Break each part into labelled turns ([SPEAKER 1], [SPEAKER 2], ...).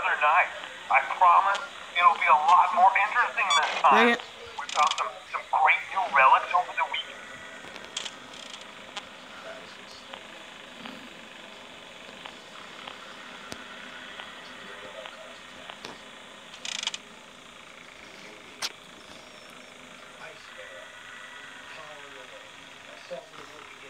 [SPEAKER 1] other night. I promise it'll be a lot more interesting this time.
[SPEAKER 2] Dang.
[SPEAKER 1] We found some, some great new relics over the weekend.
[SPEAKER 3] Ice Bear, hauling away. Myself and the rookie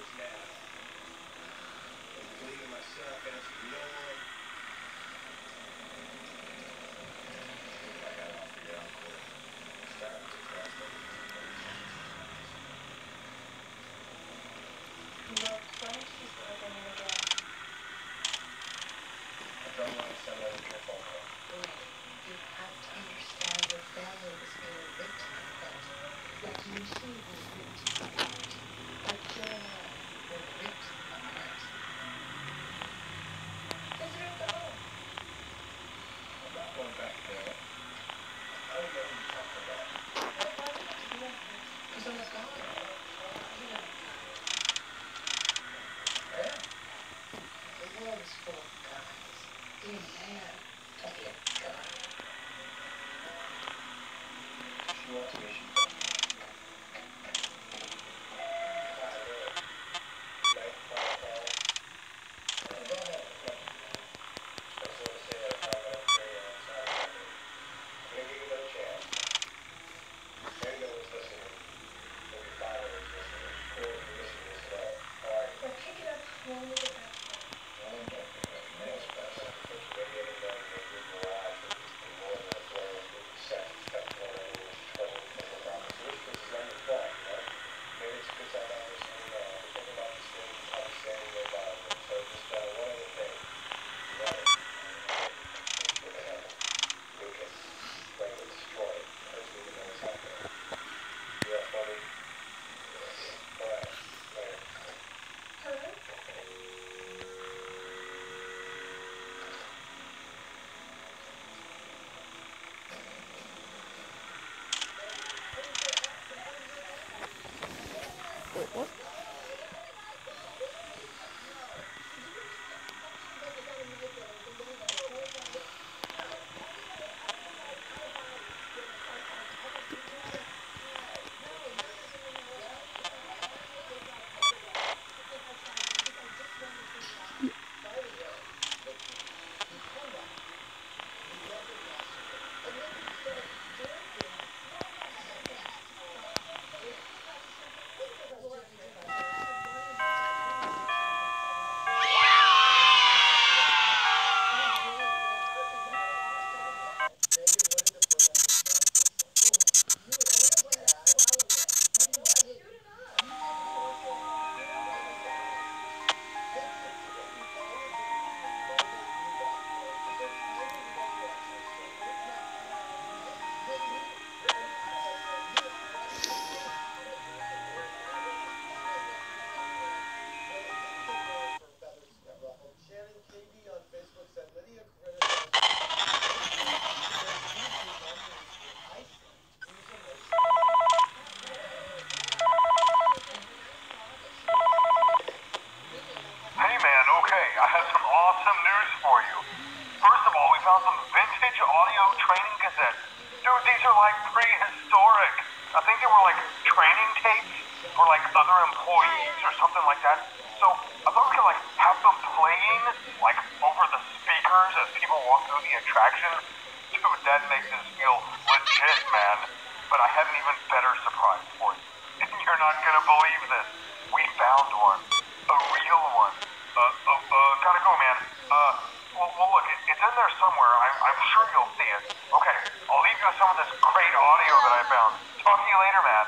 [SPEAKER 1] Some vintage audio training cassettes. Dude, these are like prehistoric. I think they were like training tapes for like other employees or something like that. So I thought we could like have them playing like over the speakers as people walk through the attraction. Dude, that makes us feel legit, man. But I have an even better surprise for you. You're not gonna believe this. We found one. A real one. Uh, uh, uh, gotta go, man. Uh, well, well look, it, it's in there somewhere. I'm, I'm sure you'll see it. Okay, I'll leave you with some of this great audio that I found. Talk to you later, man.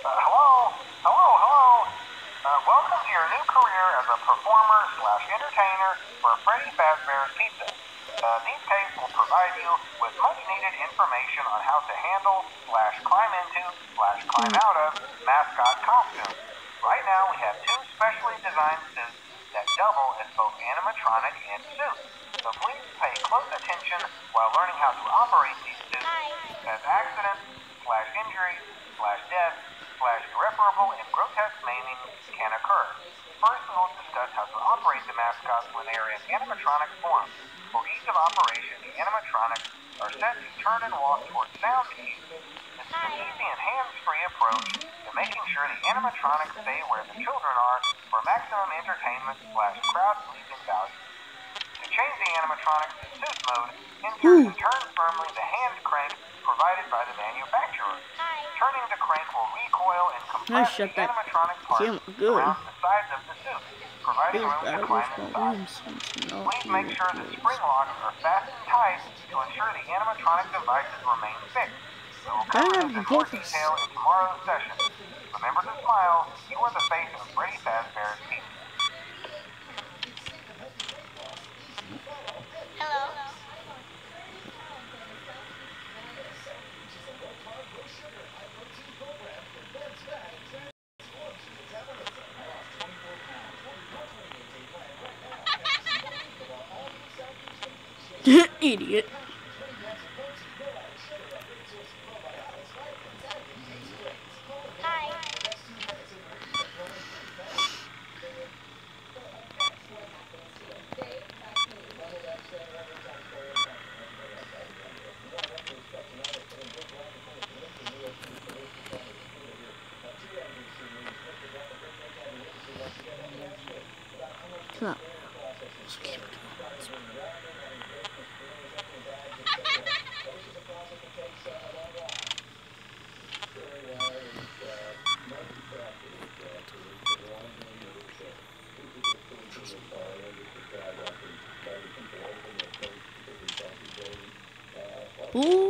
[SPEAKER 1] Uh, hello? Hello, hello? Uh, welcome to your new career as a performer slash entertainer for Freddy Fazbear's Pizza. Uh, these tapes will provide you with much needed information on how to handle slash climb into slash climb out of mascot costumes. Right now we have two specially designed that double as both animatronic and suit. So please pay close attention while learning how to operate these suits as accidents slash injuries slash death slash irreparable and grotesque maiming can occur. First, we'll discuss how to operate the mascots when they are in animatronic form. For ease of operation, the animatronics are set to turn and walk towards sound cues. This is an easy and hands-free approach to making sure the animatronics stay where the children are for maximum entertainment slash crowd-pleasing value. To change the animatronics to suit mode, insert and turn firmly the hand crank provided by the manufacturer. Turning the crank will recoil and compress the
[SPEAKER 2] shut that
[SPEAKER 1] animatronic parts
[SPEAKER 2] camera good.
[SPEAKER 1] around the sides of the suit, providing room to climb inside. Please make sure the spring locks are fastened tight to ensure the animatronic devices remain fixed. We will
[SPEAKER 2] I
[SPEAKER 1] cover
[SPEAKER 2] have
[SPEAKER 1] this in
[SPEAKER 2] the
[SPEAKER 1] more
[SPEAKER 2] focus.
[SPEAKER 1] detail in tomorrow's session. Remember to smile. You are the face of Freddy Fazbear's Pizza.
[SPEAKER 4] Hello.
[SPEAKER 2] Idiot. Ooh.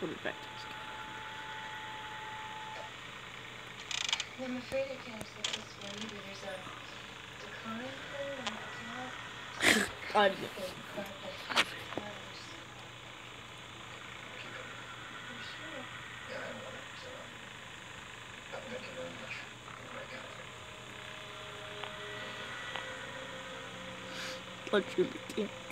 [SPEAKER 2] put it back to
[SPEAKER 5] his. I'm afraid I can't take this one. either. there's a decline code on the
[SPEAKER 3] cat. I do.
[SPEAKER 2] Let's shoot the.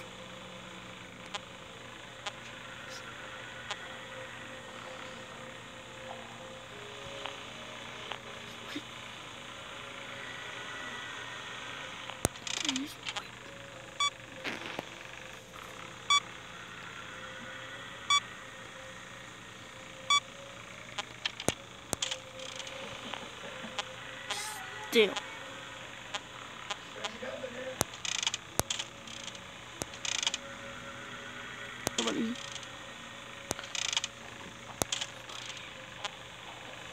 [SPEAKER 2] Still.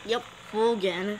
[SPEAKER 2] Yep, full again.